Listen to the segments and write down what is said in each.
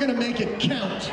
gonna make it count.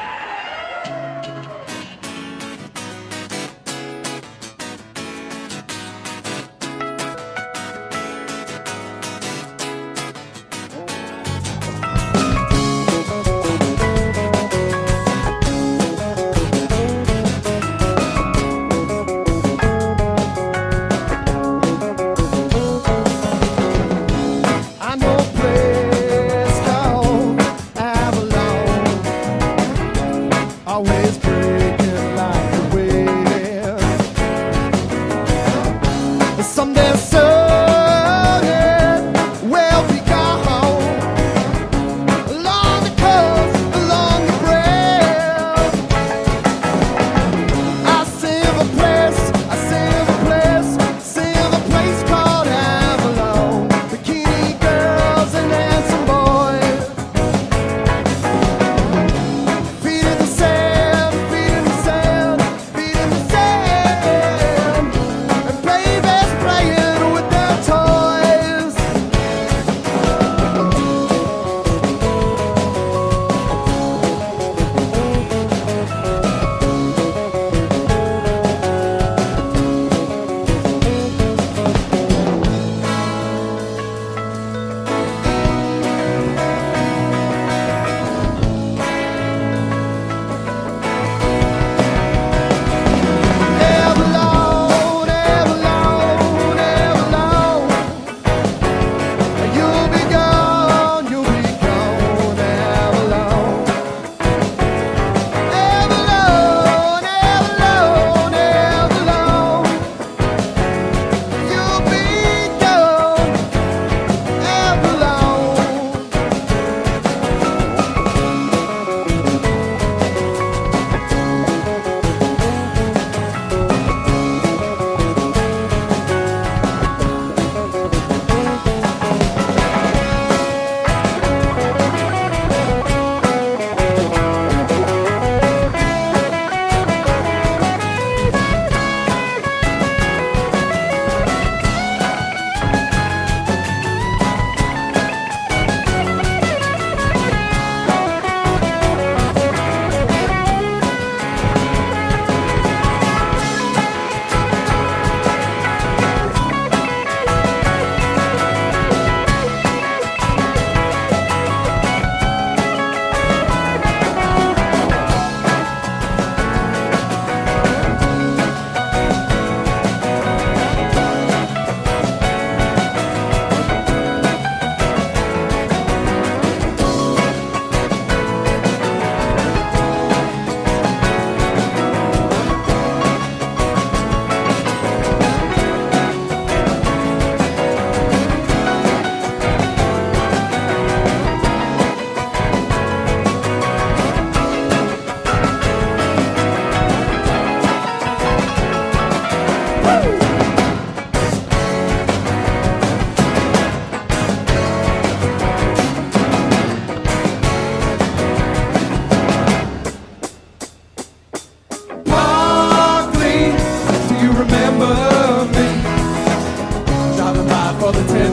Someday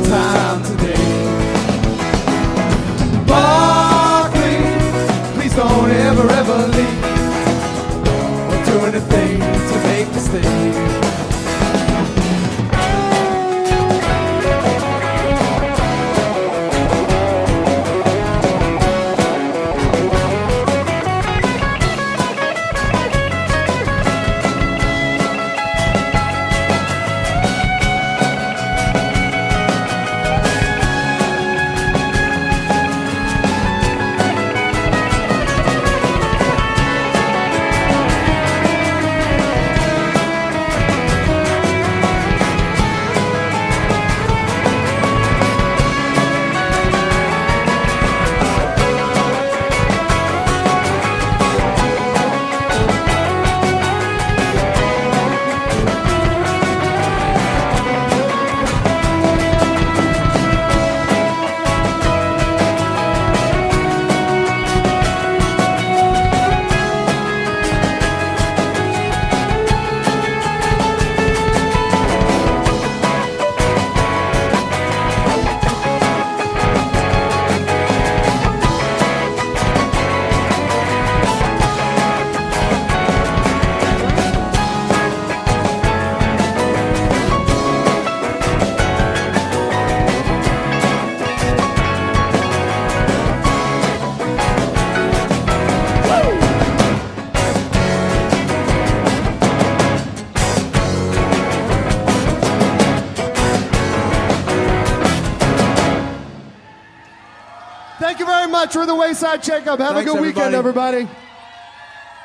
time. Much. We're the WaySide ShakeUp. Have Thanks, a good weekend, everybody. everybody.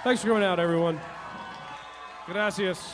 Thanks for coming out, everyone. Gracias.